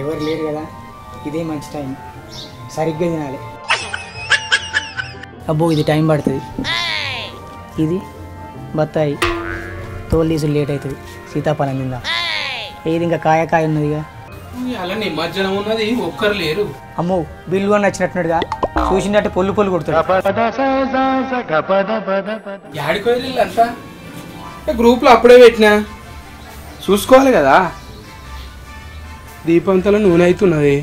ఎవరు లేరు కదా. ఇదే మంచి టైం. సరిగ్గా తినాలి. అబ్బో ఇది టైం పడుతుంది. ఇది బత్తాయి. తోలు తీసుడు లేట్ అవుతుంది. సీతాఫలం తిందా. ఏది ఇంకా కాయ కాయ ఉన్నదిగా అలా నిమజ్జనం ఉన్నది ఒక్కరు లేరు. అమ్మో బిల్లు అని నచ్చినట్టుగా చూసినట్టు పొల్లు పొల్లు వెళ్ళి అంతా గ్రూప్లో అప్పుడే పెట్టినా? చూసుకోవాలి కదా. దీపంతలో నూనె అవుతున్నది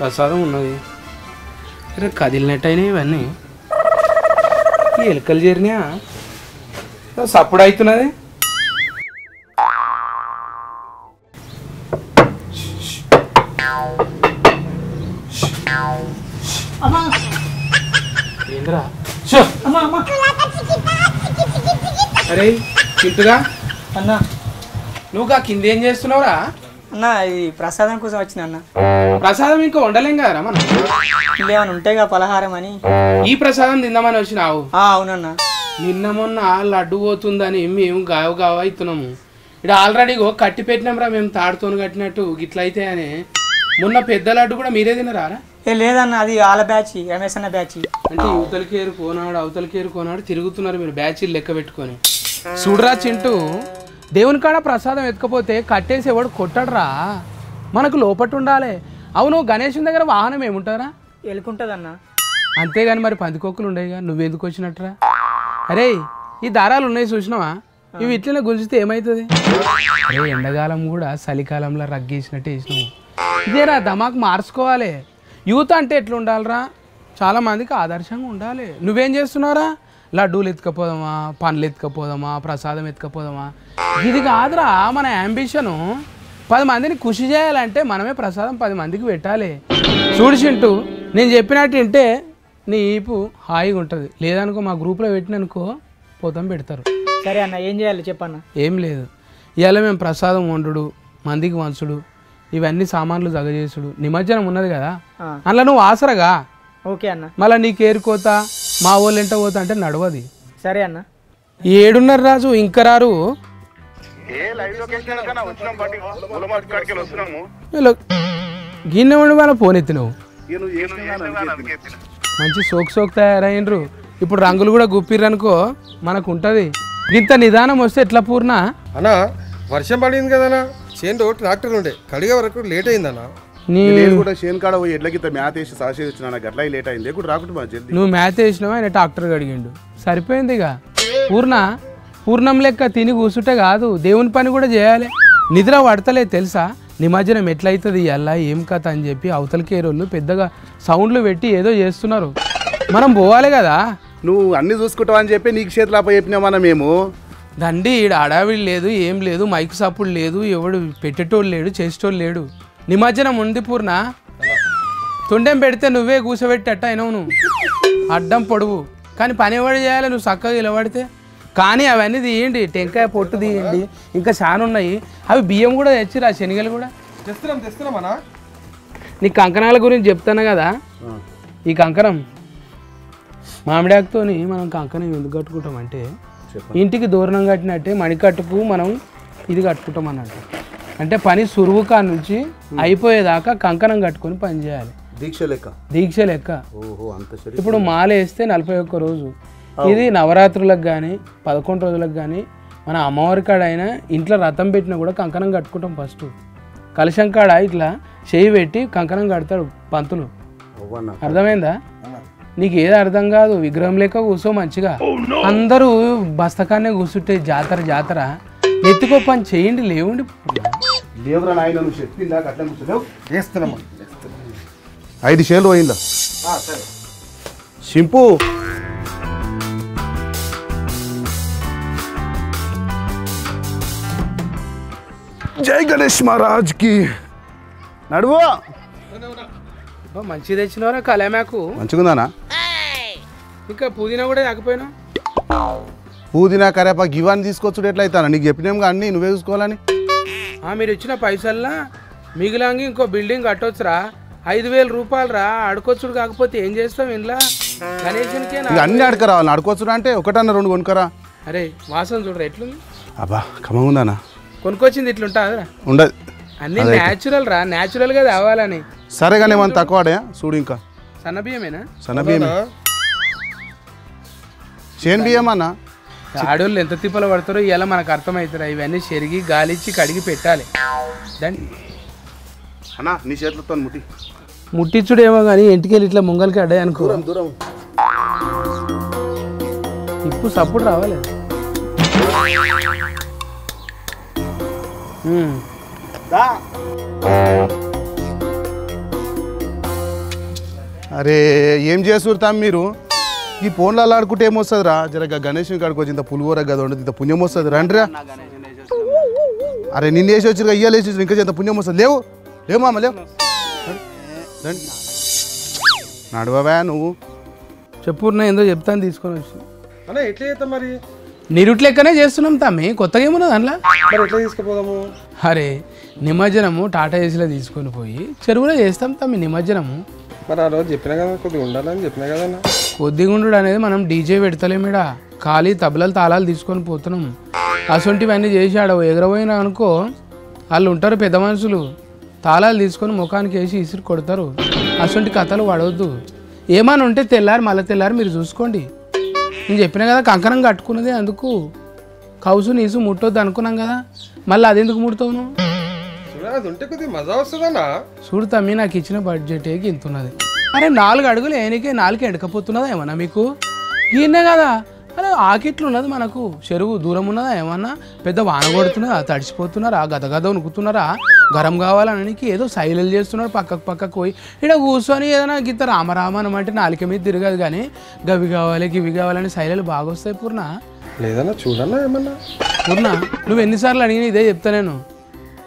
ప్రసాదం ఉన్నది. అరే కదిలినట్టయినా ఇవన్నీ. ఎలుకలు చేరినా సప్పుడు అవుతున్నది ఏంద్రా? అరే చింటుగా అన్న. నువ్వు కింద ఏం చేస్తున్నావురా? అన్న ఇది ప్రసాదం కోసం వచ్చిన అన్న ప్రసాదం ఇంకా వండలేం కదరా మనం? ఇలా ఏమైనా ఉంటాయిగా పలహారం అని. ఈ ప్రసాదం తిందామని వచ్చినావు? ఆ, అవునన్న. నిన్న మొన్న లడ్డు పోతుందని మేము గావ గావ అవుతున్నాము ఇక్కడ ఆల్రెడీ కట్టి పెట్టినాంరా మేము తాడుతోని కట్టినట్టు గిట్లయితే అని. మొన్న పెద్ద లడ్డు కూడా మీరే తినరారా? ఏ లేదన్న అది వాళ్ళ బ్యాచ్ రమేష్ అన్న బ్యాచ్. అంటే యువతలకి ఏరుకోనాడు అవతలకి ఏరుకోనాడు తిరుగుతున్నారు మీరు బ్యాచీలు లెక్క పెట్టుకొని. చూడరా చింటూ? దేవుని కాడ ప్రసాదం ఎత్తుకపోతే కట్టేసి ఎవడు కొట్టడరా. మనకు లోపట్టు ఉండాలి అవును గణేశుని దగ్గర వాహనం ఏముంటారా ఎలుకుంటుందన్న. అంతేగాని మరి పందికొక్కులు ఉండేగా నువ్వెందుకు వచ్చినట్రా అరే ఈ దారాలు ఉన్నాయి చూసినావా? ఇవి ఇట్లనే గుంజితే ఏమవుతుంది అరే ఎండాకాలం కూడా చలికాలంలో రగ్గేసినట్టు వేసినావు ఇదేరా దమాకు మార్చుకోవాలి. యూత్ అంటే ఎట్లా ఉండాలిరా చాలా మందికి ఆదర్శంగా ఉండాలి. నువ్వేం చేస్తున్నావురా? లడ్డూలు ఎత్తుకపోదామా పండ్లు ఎత్తుకపోదామా ప్రసాదం ఎత్తుకపోదామా? ఇది కాదురా మన అంబిషను పది మందిని కృషి చేయాలంటే మనమే ప్రసాదం పది మందికి పెట్టాలి. చూడు చింటూ నేను చెప్పినట్టు వింటే నీ ఈపు హాయిగా ఉంటుంది. లేదనుకో మా గ్రూప్లో పెట్టిననుకో పోతాం పెడతారు. సరే అన్న ఏం చేయాలి చెప్పన్న? ఏం లేదు. ఇవాళ మేము ప్రసాదం వండుడు మందికి వంచుడు ఇవన్నీ సామాన్లు జగజేసుడు. నిమజ్జనం ఉన్నది కదా. అందులో నువ్వు ఆసరగా? ఓకే అన్న. మళ్ళీ నీకు ఏరుకోత? మా వాళ్ళు ఎంట పోతా అంటే నడవది. సరే అన్న. ఏడున్నర రాజు ఇంకా రారు. గిన్నె వండి వాళ్ళ ఫోన్ ఎత్తినావు. మంచి సోక్ సోక్ తయారైనరు ఇప్పుడు రంగులు కూడా గుప్పిర్రు అనుకో మనకు ఉంటుంది ఇంత నిదానం వస్తే ఎట్లా పూర్ణ? అన్నా వర్షం పడింది కదన్నా. చేను ట్రాక్టర్ ఉండే కడిగే వరకు లేట్ అయిందన్నా. నేను కూడా పోయి ఎడ్లకి మ్యాథ్ వేసి వచ్చిన లేట్ అయింది. మా జల్దీ. నువ్వు మ్యాథ్ వేసినావు? ఆయన డాక్టర్ అడిగిండు. సరిపోయింది ఇక. పూర్ణ పూర్ణం లెక్క తిని కూర్చుంటే కాదు. దేవుని పని కూడా చేయాలి. నిద్ర పడతలే తెలుసా? నిమజ్జనం ఎట్లయితుంది? అలా ఏం కథ అని చెప్పి అవతలకే రోజులు పెద్దగా సౌండ్లు పెట్టి ఏదో చేస్తున్నారు. మనం పోవాలి కదా? నువ్వు అన్ని చూసుకుంటావు అని చెప్పి నీకు చేతులు అప్ప చెప్పినామన్నా మేము. దండి ఈడ అడావిడి లేదు ఏం లేదు మైక్ సప్పుడు లేదు ఎవడు పెట్టేటోడు లేడు చేసేటోడు లేడు. నిమజ్జనం ఉంది పూర్ణ. తుండెం పెడితే నువ్వే కూసబెట్టేట అయినావు నువ్వు అడ్డం పొడువు. కానీ పని ఎవడు చేయాలి? నువ్వు చక్కగా నిలబడితే. కానీ అవన్నీ తీయండి. టెంకాయ పొట్టు తీయండి. ఇంకా చాలా ఉన్నాయి. అవి బియ్యం కూడా తెచ్చిరా శనగలు కూడా? తెస్తున్నాం తెస్తున్నాం అన్నా. నీ కంకణాల గురించి చెప్తాను కదా? ఈ కంకణం. మామిడాకుతోని మనం కంకణం ఎందుకు కట్టుకుంటాం అంటే ఇంటికి దూరం కట్టినట్టే మణికట్టుకు మనం ఇది కట్టుకుంటాం అన్నట్టు. అంటే పని సురువు కా నుంచి అయిపోయేదాకా కంకణం కట్టుకొని పని చేయాలి. దీక్ష లెక్క? దీక్ష లెక్క. ఇప్పుడు మాల వేస్తే నలభై ఒక్క రోజు. ఇది నవరాత్రులకు కానీ పదకొండు రోజులకు కానీ మన అమ్మవారి కాడ అయినా ఇంట్లో రథం పెట్టినా కూడా కంకణం కట్టుకుంటాం ఫస్ట్ కలశం కాడ ఇట్లా చేయి పెట్టి కంకణం కడతాడు పంతులు. అర్థమైందా? నీకు ఏది అర్థం కాదు విగ్రహం లెక్క కూర్చో మంచిగా. అందరూ బస్తకాన్నే కూర్చుంటే జాతర జాతర. ఎత్తుకో పని చేయండి లేవండి. లేవురా నాయన నువ్వు చెప్పిందా? అట్లా కూర్చోలేవు. చేస్తున్నాం ఐదు షేర్లు పోయిందా? సింపు జై గణేష్ మహారాజ్కి నడువు అబ్బా, మంచిది తెచ్చినవరా కలేమాకు మంచిగుందానా ఇంకా పుదీనా కూడా తాకపోయినా పుదీనా కరేపాకు ఇవన్నీ తీసుకొచ్చుడు ఎట్లా అవుతానా నీకు చెప్పినాం అన్నీ నువ్వే చూసుకోవాలని. మీరు ఇచ్చిన పైసల్లా మిగిలాంగి ఇంకో బిల్డింగ్ కట్టొచ్చురా. ఐదు వేల రూపాయలు రా అడుకొచ్చుడు కాకపోతే ఏం చేస్తాం ఇంట్లో గణేశునికే ఇక అన్ని అడక రావాలి అడుకోవచ్చుడు అంటే ఒకటన్నా రెండు కొనుక్కరా? అరే వాసన చూడరా ఎట్లుంది? అబ్బా ఖమ్మం ఉందానా కొనుక్కొచ్చింది ఇట్లుంటుందిరా. ఉండదు. అన్ని న్యాచురల్ రా న్యాచురల్గా తేవాలని. సరే కానీ ఏమన్నా తక్కువ ఆడే చూడు ఇంకా. సన్న బియ్యమేనా? సన్న బియ్యం చేను బియ్యం అన్న ఆడోళ్ళు ఎంత తిప్పలు పడతారో ఇలా మనకు అర్థమవుతారా ఇవన్నీ చెరిగి గాలిచ్చి కడిగి పెట్టాలి. దాన్ని అన్న నీ చేతులతో ముట్టి. ముట్టించుడేమో కానీ ఇంటికెళ్ళి ఇట్లా ముంగలికి అడ్డాయి అనుకో. దూరం ఇప్పుడు సప్పుడు రావాలి. ఉమ్. అరే ఏం చేస్తుర్తాం మీరు? ఈ ఫోన్లలో ఆడుకుంటే ఏమొస్తుంది రా జర గణేష్ కాడికి వచ్చి ఇంత పులిహోర కదా ఉండదు ఇంత పుణ్యం వస్తుంది రండిరా. అరే నిన్న వేసి వచ్చి ఇయ్యాలు వేసి వచ్చి ఇంకా ఇంత పుణ్యం వస్తుంది. లేవు. లేవు మామ లేవు. రండి. నడవవా నువ్వు. చెప్పు ఏందో చెప్తాను తీసుకొని వచ్చి. అన్న ఎట్లా చేద్దాం మరి? నిరుట్ లెక్కనే చేస్తున్నాం తమ్మి కొత్తగా ఏమున్నది అందులో మరి ఎట్లా తీసుకుపోదాము? అరే నిమజ్జనము టాటా ఏసీలో తీసుకొని పోయి చెరువులో చేస్తాం తమ్మి నిమజ్జనము. మరి ఆ రోజు చెప్పినా కదా కొద్దిగా ఉండాలని చెప్పినా కదన్నా కొద్దిగుండు అనేది మనం డీజే పెడతలేమిడ. ఖాళీ తబలలు తాళాలు తీసుకొని పోతున్నాం. అసొంటివన్నీ చేసి ఆడ ఎగరబోయినా అనుకో వాళ్ళు ఉంటారు పెద్ద మనుషులు. తాళాలు తీసుకొని ముఖానికి వేసి ఇసురు కొడతారు. అసొంటి కథలు పడవద్దు ఏమైనా ఉంటే తెల్లారి మళ్ళీ తెల్లారి మీరు చూసుకోండి. నేను చెప్పినా కదా కంకణం కట్టుకున్నది అందుకు. కౌసు నీసు ముట్టొద్దు అనుకున్నాం కదా. మళ్ళీ అది ఎందుకు ముడతావు చూడ తమ్మి నాకు ఇచ్చిన బడ్జెట్ ఇంతున్నది అరే నాలుగు అడుగులు ఏనికే నాలుగు ఎండకపోతున్నదా ఏమన్నా మీకు? ఈయనే కదా. అరే ఆకిట్లు ఉన్నది మనకు. చెరువు దూరం ఉన్నదా ఏమన్నా? పెద్ద వాన కొడుతున్నదా? తడిచిపోతున్నారా గద గద ఉనుకుతున్నారా గరం కావాలనడానికి ఏదో సైలలు చేస్తున్నారు. పక్కకు పక్కకు పోయి ఇక్కడ కూర్చొని ఏదైనా గిత్త రామరామ అనమంటే నాలుక మీద తిరగదు కానీ గవి కావాలి గివి కావాలని సైలలు బాగా వస్తాయి పూర్ణ. లేదన్నా చూడన్నా ఏమన్నా? పూర్ణ నువ్వు ఎన్నిసార్లు అడిగినా ఇదే చెప్తా నేను.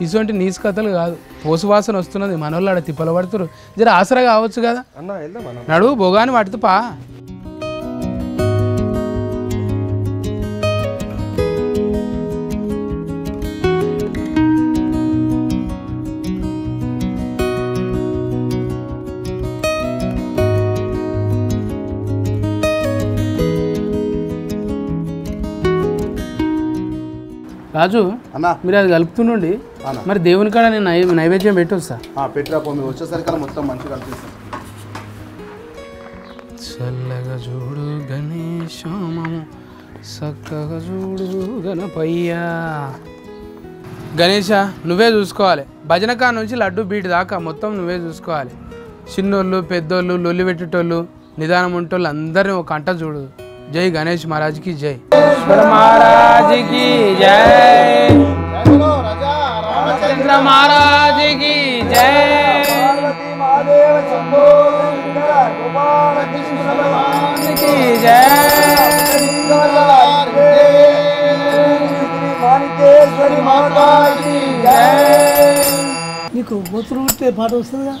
ఇటువంటి నీసు కథలు కాదు. పోసు వాసన వస్తున్నది మనోళ్ళు ఆడ తిప్పలు పడుతురు జర ఆసరా కావచ్చు కదా? అన్న వెళ్దాం అన్న. రాజు అన్న. మీరు అది కలుపుతుండండి. మరి దేవుని కాడ నేను నై నైవేద్యం పెట్టి వస్తా పెట్టిరా పో మీరు వచ్చేసరికి మొత్తం మంచిగా చల్లగా చూడు గణేశమము చక్కగా చూడు గణపయ్యా. గణేష నువ్వే చూసుకోవాలి. భజన కా నుంచి లడ్డు బీట్ దాకా మొత్తం నువ్వే చూసుకోవాలి. చిన్నోళ్ళు పెద్దోళ్ళు లొల్లి పెట్టేటోళ్ళు నిదానం ఉంటోళ్ళు అందరిని ఒక అంట చూడు. జై గణేష్ మహారాజ్కి జై. మహారాజ్కి జై. నీకు బొత్తులు పుట్టే పాట వస్తుందిగా?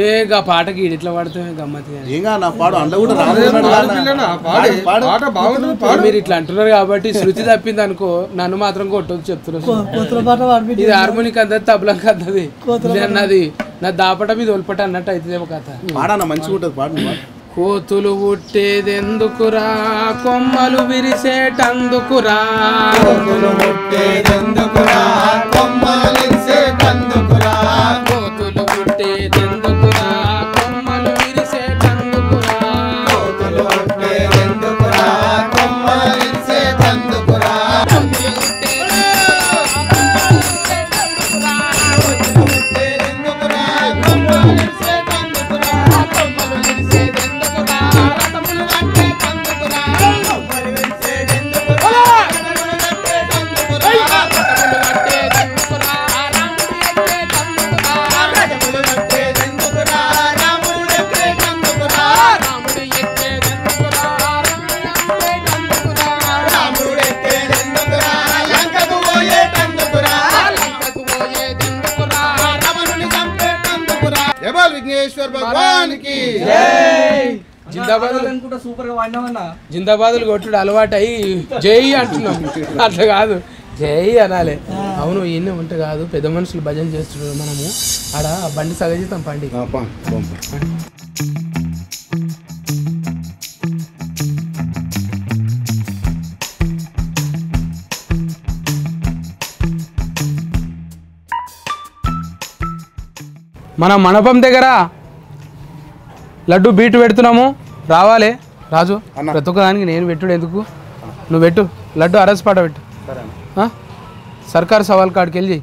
ఏ గా పాటకి ఈడు ఇట్లా పాడుతామే గమ్మతి అని. ఏంగా నా పాడు కూడా రాదు. మీరు ఇట్లా అంటున్నారు కాబట్టి శృతి తప్పింది అనుకో నన్ను మాత్రం కొట్టొచ్చు చెప్తున్నారు. ఇది హార్మోనిక్ అందది తబలం కద్దది ఇది అన్నది. నా దాపట మీద ఒలిపట అన్నట్టు అవుతుందేమో కథ. పాడన్న మంచిగా ఉంటుంది పాడు. కోతులు పుట్టేదెందుకురా కొమ్మలు విరిసేటందుకురా? కోతులు పుట్టేదెందుకురా కొమ్మలు జిందాబాద్ సూపర్గా వాడినామన్నా జిందాబాదులు. కొట్టుడు అలవాటు అయ్యి జై అంటున్నాం. అట్లా కాదు. జై అనాలి. అవును ఈయన ఉంటే కాదు. పెద్ద మనుషులు భజన చేస్తున్నారు మనము. ఆడ బండి సగజితం పండి. మన మండపం దగ్గర లడ్డు బీటు పెడుతున్నాము. రావాలి. రాజు ప్రతి ఒక్క దానికి నేను పెట్టుడు ఎందుకు? నువ్వు పెట్టు. లడ్డు అరస్ పాట పెట్టు? సర్కార్ సవాల్ కాడికి వెళ్ళి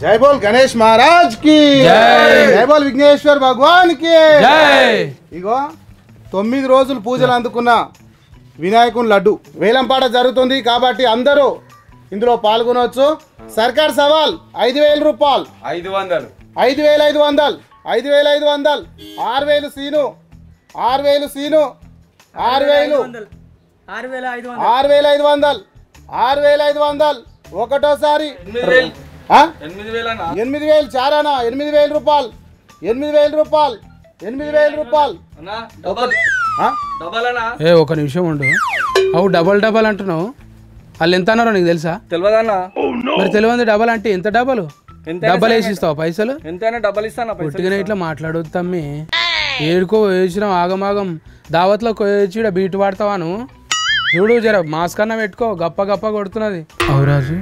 జై బోల్ గణేష్ మహారాజ్కి. జై. బోల్ విఘ్నేశ్వర్ భగవాన్కి. జై. ఇగో తొమ్మిది రోజులు పూజలు అందుకున్న వినాయకుని లడ్డు. వేలంపాట జరుగుతుంది కాబట్టి అందరూ ఇందులో పాల్గొనవచ్చు సర్కార్ సవాల్ ఐదు వేల రూపాయలు. ఐదు వందలు. ఐదు వేల ఐదు వందలు. ఐదు వేల ఐదు వందలు. ఆరు వేలు సీను. ఆరు వేలు సీను. ఆరు వేలు ఆరు వేల ఐదు ఆరు వేల ఐదు వందలు. ఆరు వేల ఐదు వందలు. ఒకటోసారి? ఎనిమిది వేలు. చారానా? ఎనిమిది వేల రూపాయలు. ఎనిమిది వేల రూపాయలు. ఎనిమిది వేల రూపాయలు. ఒక నిమిషం ఉండు. అవు డబల్ డబల్ అంటున్నావు. వాళ్ళు ఎంత అన్నారో నీకు తెలుసా? తెలియదన్నా మరి తెలియదు డబల్ అంటే ఎంత డబల్? డబ్బలు వేసి ఇస్తావు పైసలు? ఎంతైనా డబ్బులు ఇస్తాను పొట్టిగానే ఇట్లా మాట్లాడొద్దు తమ్మి. ఏడుకో వేసినాం ఆగమాగం. దావత్లో ఈడ బీటు వాడతావాను చూడు జర మాస్క్ అన్న పెట్టుకో గప్ప గప్ప కొడుతున్నది. అవురాజు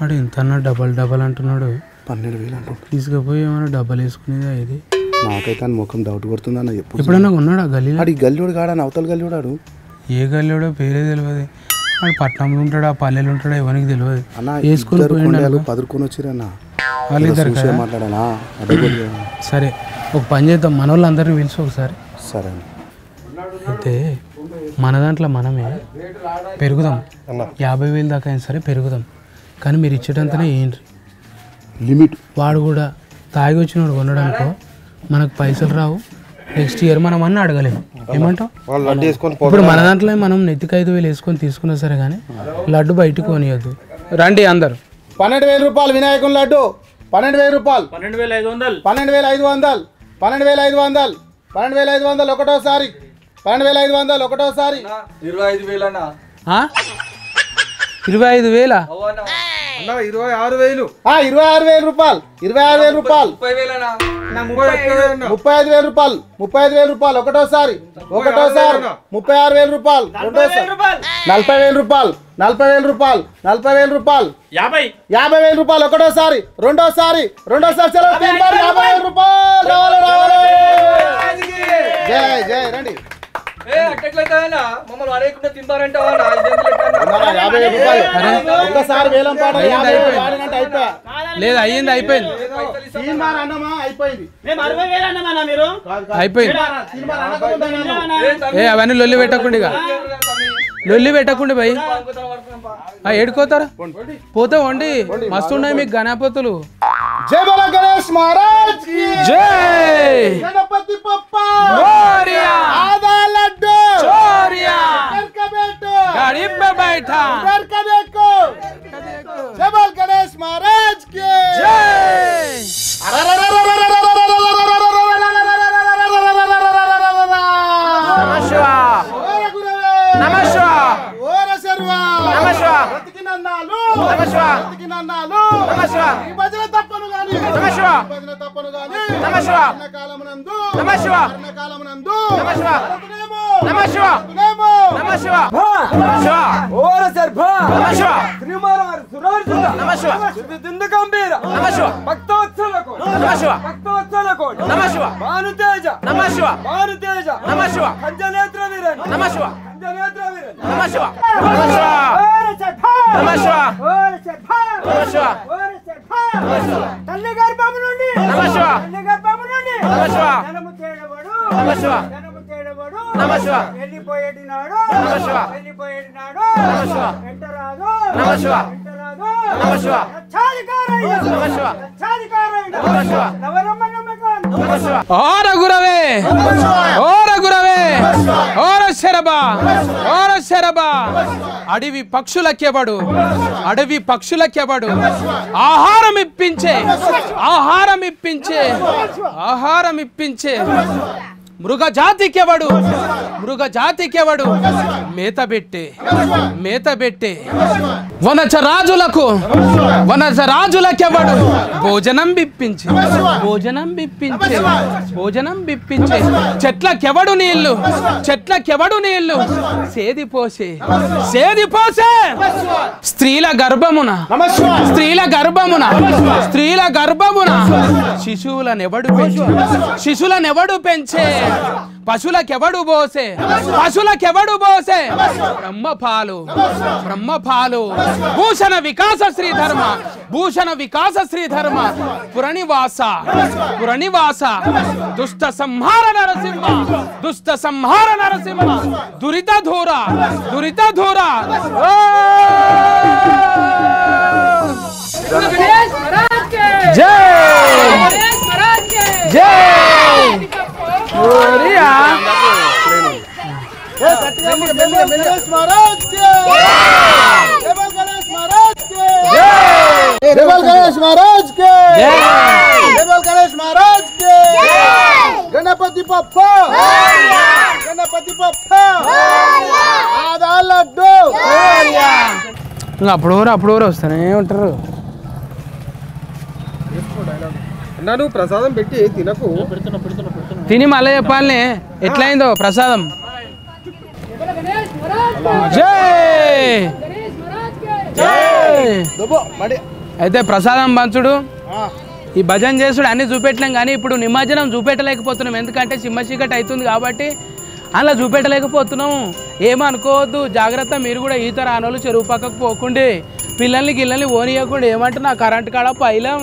వాడు ఎంత అన్నా డబల్ డబల్ అంటున్నాడు. పన్నెండు వేలు అంటుండు తీసుకుపోయి ఏమన్నా డబ్బలు వేసుకునేదా ఇది? నాకైతే ముఖం డౌట్ కొడుతుందన్న ఎప్పుడు ఎప్పుడన్నా ఉన్నాడా గల్లీలో? ఆడి గల్లివాడు కాడా అవతల గల్లివాడు ఏ గల్లీడో పేరే తెలియదు వాడు పట్నంలో ఉంటాడా పల్లెలు ఉంటాడా ఎవరికి తెలియదు అన్న వేసుకుని ఇద్దరు పోయిండు కొండలు అనుకో. పదురుకొని వచ్చిరన్న. వాళ్ళిద్దరు చూసే మాట్లాడానా? అదే కొద్దిగా. సరే ఒక పని చేద్దాం. మన వాళ్ళందరినీ పిలిచి ఒకసారి. సరే అయితే మన దాంట్లో మనమే పెరుగుదాం. యాభై వేలు దాకా అయినా సరే పెరుగుదాం. కానీ మీరు ఇచ్చేటంతనే ఏంటి లిమిట్. వాడు కూడా తాగి వచ్చినోడు కొనడానికో మనకు పైసలు రావు. నెక్స్ట్ ఇయర్ మనం అన్న అడగలేము ఏమంటావు? ఇప్పుడు మన దాంట్లో మనం నెత్తికి ఐదు వేలు వేసుకొని తీసుకున్నా సరే కానీ లడ్డు బయటకు కొనియద్దు. రండి అందరు. పన్నెండు వేల రూపాయలు వినాయకుని లడ్డు. పన్నెండు వేల రూపాయలు. పన్నెండు వేల ఐదు వందలు. పన్నెండు వేల ఐదు వందలు. పన్నెండు వేల ఐదు వందలు. పన్నెండు వేల ఐదు వందలు ఒకటోసారి. పన్నెండు వేల ఐదు వందలు ఒకటోసారి. ఇరవై ఐదు వేలన్నా ఆ? ఇరవై ఐదు వేలా? ఇరవై ఆరు వేలు. ఇరవై ఆరు వేల రూపాయలు. ఇరవై ఆరు వేల రూపాయలు. ముప్పై వేలన్నా ముప్పై ఐదు వేల రూపాయలు ముప్పై ఐదు వేల రూపాయలు ఒకటోసారి ఒకటోసారి ముప్పై ఆరు వేల రూపాయలు రెండోసారి. నలభై వేల రూపాయలు నలభై వేల రూపాయలు నలభై వేల రూపాయలు. యాభై. యాభై వేల రూపాయలు ఒకటోసారి రెండోసారి రెండోసారి చలో యాభై వేల రూపాయలు. రావాలి రావాలి. జై జై రండి. యాభై రూపాయలు. ఒక్కసారి వేలం పాట అయిపోయా. లేదు అయ్యింది అయిపోయింది. అయిపోయింది. ఏ అవన్నీ లొల్లి పెట్టకుండా లొల్లి పెట్టకుండా భయ్ ఏడుకోతారా పోతే వండి. మస్తు ఉన్నాయి మీకు గణపతులు. జై బల గణేష్ మహారాజ్కి. జై. గణపతి పప్ప! ఆదా లడ్డు. गाड़ी నమస్కార్. ఈ భజన తప్పను గాని నమస్కార్. ఈ భజన తప్పను గాని నమస్కార్. కాలమునందు నమస్కార్. కాలమునందు నమస్కార్. బ్రతుకునేమో. नमः शिवाय सिद्धिंदकांबेर नमः शिवाय भक्तवत्सलकोट नमः शिवाय भक्तवत्सलकोट नमः शिवाय भानुतेज नमः शिवाय भानुतेज नमः शिवाय खंजनेत्र वीरन नमः शिवाय खंजनेत्र वीरन नमः शिवाय नमः शिवाय नमः शिवाय నమ శివ నమ శివ ఓర శివ ఓ రఘురవే ఓ శరబా ఓ శరబా అడవి పక్షులకెవడు? అడవి పక్షులకెవడు? ఆహారం ఇప్పించే ఆహారం ఇప్పించే ఆహారం ఇప్పించే మృగ జాతికెవడు మృగ జాతికెవడు మేత పెట్టే మేత పెట్టే వనచ రాజులకు వనచ రాజులకెవడు భోజనం బిప్పించి. భోజనం బిప్పించే. భోజనం బిప్పించే. చెట్లకెవడు నీళ్ళు చెట్లకెవడు నీళ్ళు సేది పోసే. సేది పోసే. స్త్రీల గర్భమున. స్త్రీల గర్భమున. స్త్రీల గర్భమున. శిశువులనెవడు పెంచే? శిశువులనెవడు పెంచే? పశులకెవడు బోసే పశులకెవడు బోసే బ్రహ్మపాలు బ్రహ్మపాలు భూషణ వికాస శ్రీధర్మ భూషణ వికాస శ్రీధర్మ పురణివాస పురణివాస దుష్ట సంహార నరసింహ దుష్ట సంహార నరసింహ దురిత ధూర దురిత ధూర జై జై గణేష్ గణేష్ మహారాజ్ గణపతి పప్ప! గణపతి పప్ప! లడ్డు! అప్పుడు ఊరు అప్పుడు ఊరు వస్తానే ఉంటారు. నన్ను ప్రసాదం పెట్టి తినకు. పెడుతున్నా పెడుతున్నా. తిని మళ్ళీ చెప్పాలని ఎట్లయిందో ప్రసాదం. అయితే ప్రసాదం పంచుడు. ఈ భజన చేసుడు అన్ని చూపెట్టలేం కానీ ఇప్పుడు నిమజ్జనం చూపెట్టలేకపోతున్నాం. ఎందుకంటే సింహ చీకటి అవుతుంది కాబట్టి అలా చూపెట్టలేకపోతున్నాం. ఏమనుకోవద్దు జాగ్రత్త. మీరు కూడా ఈత రానోళ్ళు చెరువు పక్కకు పోకుండా. పిల్లల్ని గిల్లల్ని ఓనియకుండా ఏమంటున్నా? కరెంట్ కాడ పైలం.